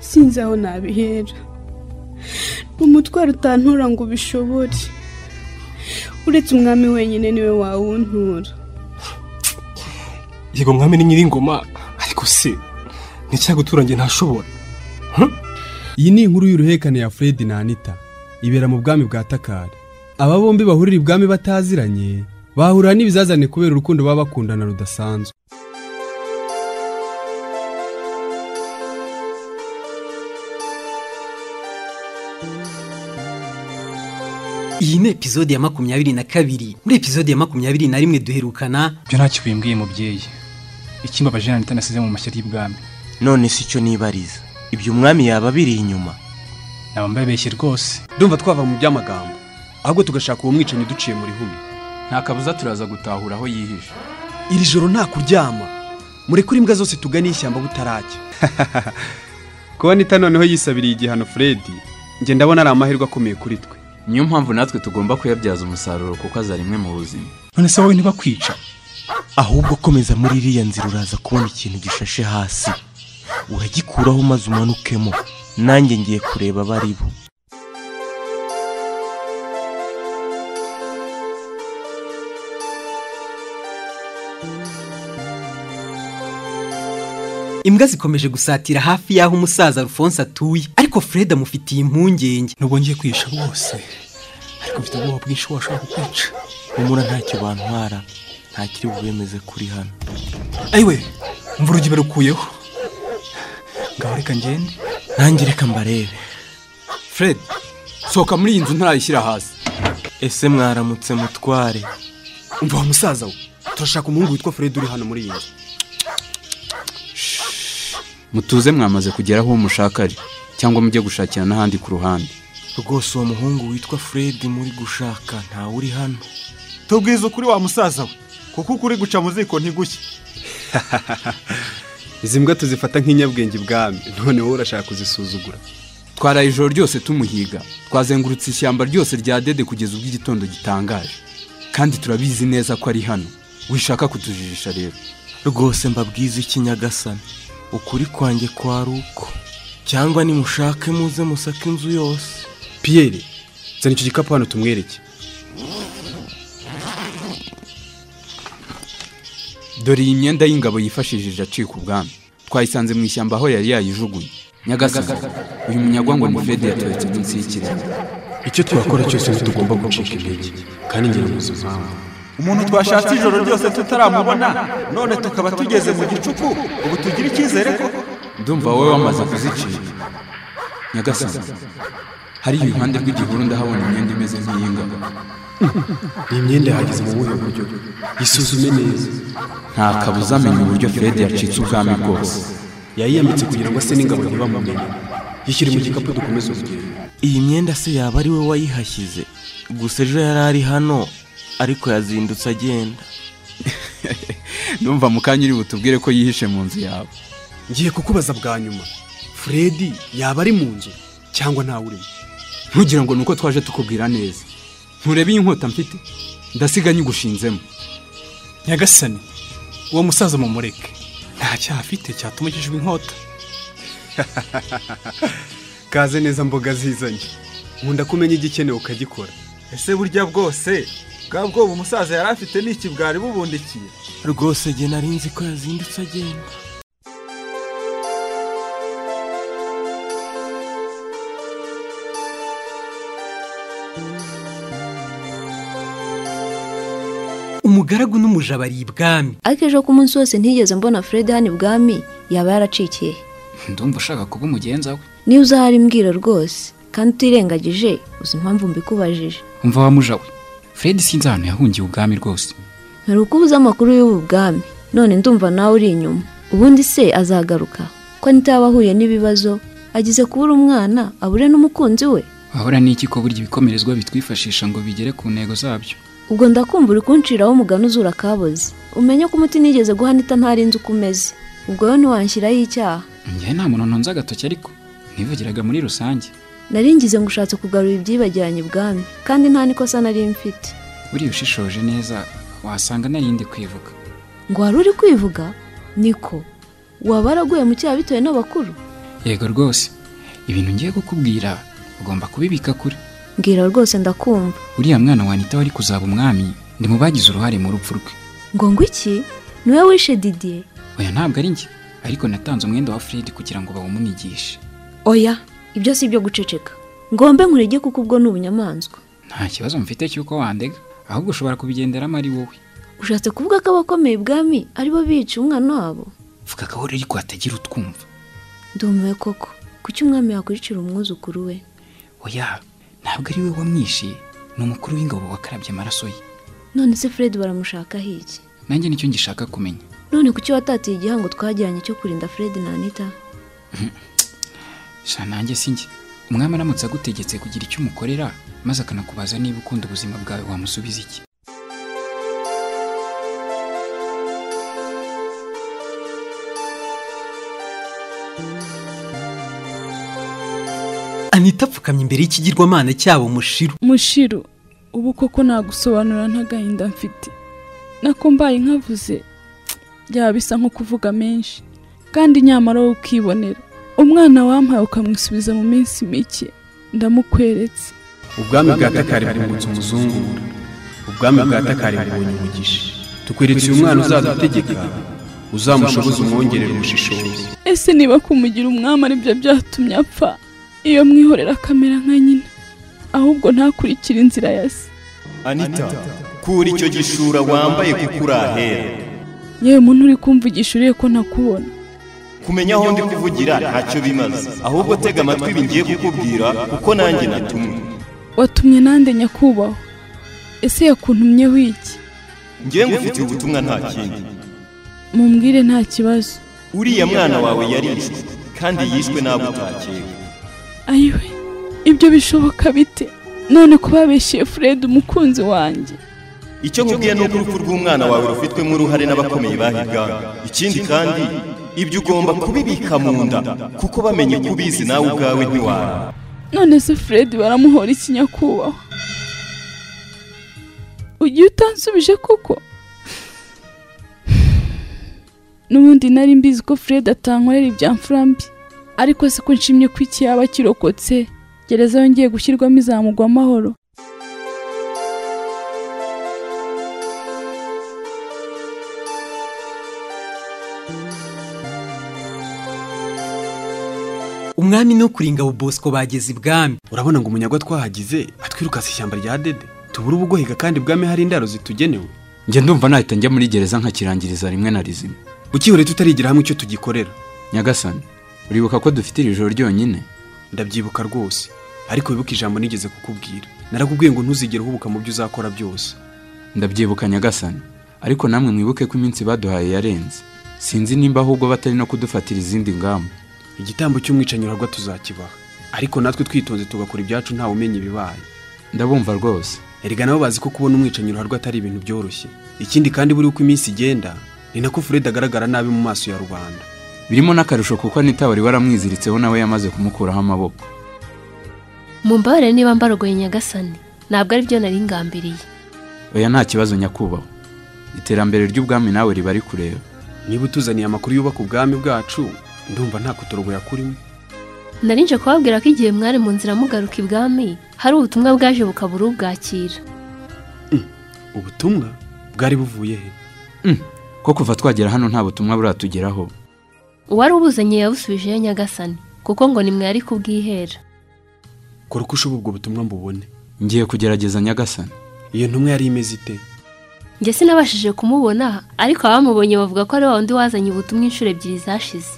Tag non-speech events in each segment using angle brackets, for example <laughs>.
sinzi aho nabihera umutwaro utantura ngo ubishobore. Uretse umwami wenyine ni we wawuntura. Yego mwami ni nyiringoma ariko se nicyagutura njye ntashobora. Iyi ni inkuru y'uruhekane ya fred na anita. Ibera mu bwami bwa takari. Aba bombi bahurira ibwami bataziranye bahurira n'ibizazane kubera urukundo baba bakundana rudasanzwe. Iyi ni epizode ya makumyabiri na kabiri. Muri epizode ya makumyabiri na rimwe duherukana byo ntacyo bimbwiye mubyeyi ikimbabaje nanita nasize mu mashyari y'ibwami. None si cyo nibariza. Ibyo umwami yaba biri inyuma. Naba mbabeshye rwose. Ndumva twava mu by'amagambo ahubwo tugashaka uwo mwicanyi duciye muri humi nta kabuza turaza gutahura aho yihishe. Iri joro nta kuryama murekure imbwa zose tuganiye ishyamba butarajya <laughs> kuba anita noneho yisabiriye igihano fred njye ndabona ari amahirwe akomeye kuri twe. Niyo mpamvu natwe tugomba kuyabyaza umusaruro kuko aza rimwe mu buzima. None se wowe ntibakwica ahubwo komeza muri iriya nzira uraza kubona ikintu gishashe hasi. Uragikuraho maze umanukemo. Nanjye ngiye kureba abo ari bo imbwa zikomeje gusatira hafi y'aho umusaza alphonse atuye. Ariko fred amufitiye impungenge. Nubwo ngiye kwihisha rwose ariko mfite ubwoba bwinshi washobora kukwica humura ntacyo bantwara ntakiri bubemeze kuri hano. Ayiwe mva urugi barukuyeho ngaho reka ngende. Nanjye reka mbarebe. Fred sohoka muri iyi nzu ntarayishyira hasi. Ese mwaramutse mutware? Umva wa musaza we turashaka umuhungu witwa fred uri hano muri iyi nzu. Mutuze mwamaze kugera aho mushaka ari cyangwa mujye gushakira n'ahandi ku ruhande. Rwose uwo muhungu witwa fred muri gushaka ntawe uri hano. Tubwize ukuri wa musaza we kuko ukuri guca mu ziko ntigushye. <laughs> Izi mbwa tuzifata nk'inyabwenge ibwami. None wowe urashaka kuzisuzugura. Twaraye ijoro ryose tumuhiga. Twazengurutse ishyamba ryose rya dede kugeza ubwo igitondo gitangaje. Kandi turabizi neza ko ari hano. Wishaka kutujijisha rero. Rwose mbabwize iki nyagasani? Ukuri kwanjye kwari uko. Cyangwa nimushake muze musake inzu yose. Piyeri zana icyo gikapu hano tumwereke. Dore iyi myenda y'ingabo yifashishije acika ubwami twayisanze mu ishyamba aho yari yayijugunye. Nyagasani uyu munyagwa ngo ni fred yaturetse munsi y'ikirere icyo twakora cyose ntitugomba gucika intege kandi ngira muzi impamvu umuntu twashatse ijoro ryose tutaramubona? None tukaba tugeze mu gicuku ubu tugira icyizere ko ndumva wowe wamaze kuzicika nyagasani hariya iruhande rw'igihuru ndahabona imyenda imeze nk'iy'ingabo <laughs> iyi myenda yahageze mu buhe buryo? Isuzume neza. Nta kabuza amenya uburyo fred yacitse ubwami bwose. Yayiyambitse kugira ngo ase n'ingabo ntibamumenye yishyire mu gikapu dukomeze urugendo. Iyi myenda se yaba ari we wayihashyize? Gusa ejo yari ari hano. Ariko yazindutse agenda. <laughs> Ndumva mu kanya uri butubwire ko yihishe mu nzu yawe. Ngiye kukubaza bwa nyuma. Fred yaba ari mu nzu cyangwa ntawe urimo? Ntugira ngo ni uko twaje tukubwira neza. Nturebe iyi nkota mfite. Ndasiga nyigushinzemo nyagasani uwo musaza mumureke nta cyaha afite cyatumukijwe inkota. <laughs> Kaze neza mboga zizanye. Nkunda kumenya igikenewe ukagikora. Ese burya bwose bwa bwoba umusaza yari afite n'iki bwari bubundikiye? Rwose jye nari nzi ko yazindutse agenda. Umugaragu n'umuja bari ibwami. Ariko ejo ku munsi wose ntigeze mbona fred hano ibwami yaba yaracikiye. Ndumva ushaka kuba umugenza we. Niba uzahari mbwira rwose kandi utirengagije uzi impamvu mbikubajije. Umva wa muja we fred sinzi ahantu yahungiye ubwami rwose. Hari uko ubuze amakuru y'ubu bwami none ndumva nawe uri inyuma. Ubundi se azagaruka? Ko nitaba ahuye n'ibibazo agize kubura umwana abure n'umukunzi we? Wahora n'iki ko burya ibikomerezwa bitwifashisha ngo bigere ku ntego zabyo? Ubwo ndakumva uri kunshiraho umugani uzura akaboze. Umenye ko umuti nigeze guhanita ntarinze uko umeze. Ubwo rero ntiwanshyiraho icyaha. Njyewe nta muntu ntunze agatoki ariko nivugiraga muri rusange. Nari ngize ngo ushatse kugarura ibyibagiranye ibwami kandi nta n'ikosa nari mfite. Buriya ushishoje neza wasanga narindi kwivuga. Ngo wari uri kwivuga niko. Waba waraguye mu cyaha bitewe n'abakuru yego rwose. Ibintu ngiye kukubwira ugomba kubibika kure. Mbwira rwose ndakumva. Uriya mwana wanita wari kuzaba umwami ndi mu bagize uruhare mu rupfu rwe. Ngo ngo iki? Niwe wishe didiye oya ntabwo ari njye. Ariko natanze umwenda wa fred kugira ngo bawumunigishe oya ibyo si ibyo guceceka. Ngombe nkurege kuko ubwo ni ubunyamaswa. Nta kibazo mfite cy'uko wandega ahubwo ushobora kubigenderamo ari wowe. Ushatse kuvuga ko abakomeye ibwami ari bo bica umwana wabo? Vuga gahoro ariko hatagira utwumva. Ndumiwe koko. Kuki umwami yakurikira umwuzukuru we? Oya ntabwo ari we wamwishe ni umukuru w'ingabo wakarabye amaraso ye. None se fred baramushakaho iki? Nanjye ni cyo ngishaka kumenya. None kuki watatiye igihango twagiranye cyo kurinda fred na anita? Sha nanjye si njye umwami aramutse agutegetse kugira icyo umukorera maze akanakubaza niba ukunda ubuzima bwawe wamusubiza iki? Anita apfukamye imbere y'ikigirwamana cyabo mushiru. Mushiru ubu koko nagusobanura ntagahinda mfite. Nako mbaye nkavuze byaba bisa nko kuvuga menshi. Kandi nyamara wowe ukibonera umwana wampaye ukamwisubiza mu minsi mike. Ndamukweretse. Ubwami bwa takari bwungutse umuzungura ubwami bwa takari bubonye umugisha. Tukweretse uyu mwana uzadutegeka uzamushoboza umwongerera ubushishozi ese niba kumugira umwami ari byo byatumye apfa? Iyo mwihorera akamera nka nyina. Ahubwo ntakurikire inzira ya se. Anita kura icyo gishura wambaye kuko uri ahera. Yewe muntu uri kumvugisha uriye ko ntakubona kumenya aho ndi kuvugira ntacyo bimaze. Ahubwo tega amatwi ibi ngiye kukubwira kuko nanjye natumwe watumye nande nyakubahwa? Ese yakuntumyeho iki? Ngewe ngufitiye ubutumwa nta kindi. Mumbwire nta kibazo. Uriya mwana wawe yarishwe kandi yishwe n'abo utakeka ayiwe ibyo bishoboka bite? None ko babeshyeye fred umukunzi wanjye. Icyo nkubwiye ni uko urupfu rw'umwana wawe rufitwemo uruhare n'abakomeye bahiganga ikindi kandi ibyo ugomba kubibika mu nda kuko bamenye ko ubizi nawe ubwawe ntiwara none se fred baramuhora iki nyakubahwa? Ugiye utansubije koko? N'ubundi nari mbizi ko fred atankorera ibya mfura mbi. Ariko se ko nshimye ko iki yaba kirokotse? Gereza yongeye gushyirwamo izamugwa amahoro. Umwami no kuringa bosco bageze ibwami. Urabona ngo umunyagwa twahagize atwirukase ishyamba rya dede. Tubure ubugohiga kandi ibwami hari indaro zitugenewe. Njye ndumva nahita njya muri gereza nkakirangiriza rimwe na rizima ukihore tutarigira hamwe icyo tugikorera? Nyagasani uribuka ko dufite iri joro ryonyine? Ndabyibuka rwose ariko wibuke ijambo nigeze kukubwira. Narakubwiye ngo ntuzigere uhubuka mu byo uzakora byose. Ndabyibuka nyagasani ariko namwe mwibuke ko iminsi baduhaye yarenze. Sinzi nimba ahubwo batari no kudufatira izindi ngamba. Igitambo cy'umwicanyi urarwa tuzakibaha. Ariko natwe twitonze tugakora ibyacu ntawe umenya ibibaye ndabumva rwose. Erega nabo bazi ko kubona umwicanyi ruharwa atari ibintu byoroshye. Ikindi kandi buri uko iminsi igenda ni nako fred agaragara nabi mu maso ya rubanda. Birimo n'akarusho kuko anita wari waramwiziritseho nawe yamaze kumukuraho amaboko. Mumbabarire niba mbarogoye nyagasani ntabwo ari byo nari ngambiriye. Oya nta kibazo nyakubahwa. Iterambere ry'ubwami nawe riba ari kureba niba utuzaniye amakuru yubaka ubwami bwacu ndumva nta kuturogoya kurimo nari nje kubabwira ko igihe mwari mu nzira mugaruka ibwami hari ubutumwa bwaje bukabura ubwakira. Ubutumwa bwari buvuye he? Ko kuva twagera hano nta butumwa buratugeraho. Uwari ubuzanye yabusubijeyo nyagasani? Kuko ngo nimwe yari kubwihera. Kora uko ushoboye ubwo butumwa mbubone. Ngiye kugerageza nyagasani. Iyo ntumwa yari imeze ite? Njye sinabashije kumubona ariko abamubonye bavuga ko ari wa wundi wazanye ubutumwa inshuro ebyiri zashize.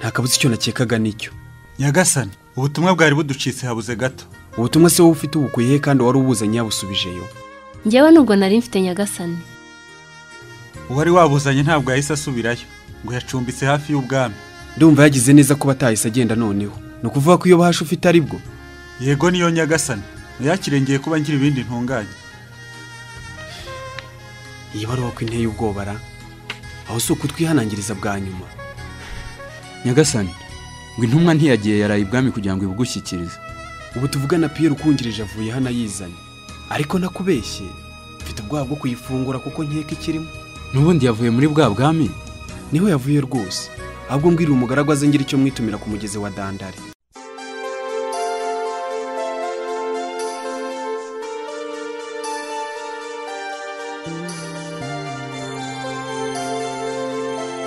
Nta kabuze icyo nakekaga ni cyo. Nyagasani ubutumwa bwari buducitse habuze gato. Ubutumwa se wowe ufite ubukuye he kandi wari ubuzanye yabusubijeyo njyewe nubwo nari mfite nyagasani. Uwari wabuzanye ntabwo yahise asubirayo ngo yacumbitse hafi y'ubwami. Ndumva yagize neza ko batahise agenda noneho. Ni ukuvuga ko iyo bahashe ufite ari bwo? Yego niyo nyagasani ntiyakirengeye kuba ngira ibindi ntunganye. Iyi baruwa ko inteye ubwoba ra? Aho si ukutwihanangiriza bwa nyuma. Nyagasani ngo intumwa ntiyagiye yaraye ibwami kugira ngo ibugushyikirize. Ubu tuvugana piyeri ukungirije avuye hano ayizanye. Ariko nakubeshye mfite ubwoba bwo kuyifungura kuko nkeka ikirimo. N'ubundi yavuye muri bwa bwami? Niho yavuye rwose ahubwo mbwirira umugaragu aze ngira icyo mwitumira ku mugezi wa dandare.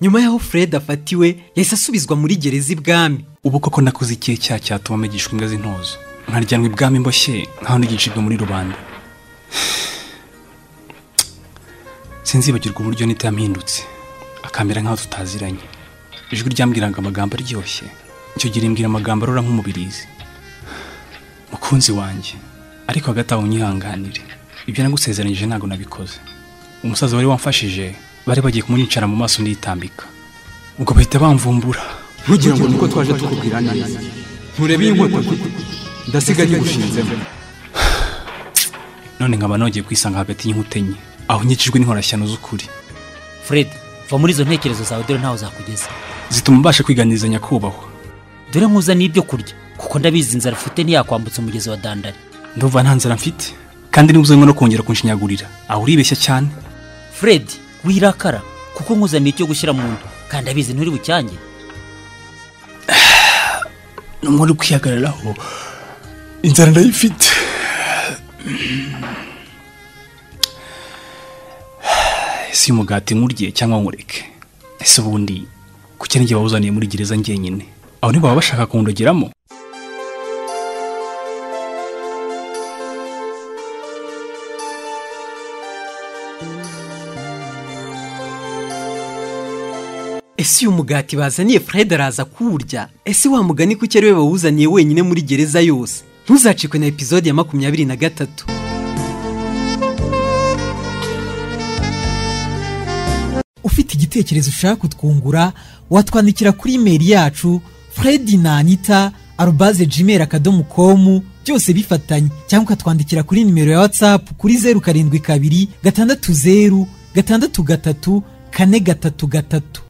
Nyuma y'aho fred afatiwe yahise asubizwa muri gereza ibwami. Ubu koko nakoze ikihe cyaha cyatuma mpigishwa imbwa z'intozo nkaryanwa ibwami mboshye nkaho nigishijwe muri rubanda. Sinzibagirwa uburyo nita akambera nkaho tutaziranye. Ijwi ryambwiraga amagambo aryoshye. Icyo gihe rimbwira amagambo arora nk'umubirizi. Mukunzi wanjye ariko hagati aho unyihanganire. Ibyo nagusezeranyije ntabwo nabikoze. Umusaza wari wamfashije bari bagiye kumunyicara mu maso nditambika ubwo bahita bamvumbura. Ntugire ngo nuko twaje tukubwira neza nturebe iyi nkota mfite. Ndasiga nyigushinzemo <sighs> none nkaba nongeye kwisanga hagati y'inkuta enye aho nkikijwe n'inkorashyano z'ukuri. Fred va muri izo ntekerezo zawe dore ntaho zakugeza. Zituma mbasha kwiganiriza nyakubahwa. Dore nkuzaniye ibyo kurya kuko ndabizi inzara ufite ntiyakwambutsa umugezi wa dandari ndumva nta nzara mfite. Kandi niba uzanywe no kongera kunshinyagurira aho uribeshya cyane. Fred wirakara kuko nkuzaniye icyo gushyira mu nda. Kandi abizi nturi bucyange. <sighs> Nturi kwihagararaho inzara ndayifite. <sighs> Ese uyu mugati nkurye cyangwa nkureke? Ese ubundi kuki n'igihe bawuzaniye muri gereza njyenyine? Aho ntibaba bashaka kundogeramo ese uyu mugati bazaniye fred araza kuwurya ese wa mugani kuki ari we bawuzaniye wenyine muri gereza yose? Ntuzacikwe na epizode ya makumyabiri na gatatu. Ufite igitekerezo ushaka kutwungura watwandikira kuri imeri yacu fredi na anita arubaze gmail akadomo komu byose bifatanye. Cyangwa ukatwandikira kuri nimero ya watsapu kuri zeru karindwi kabiri gatandatu zeru gatandatu gatatu kane gatatu gatatu.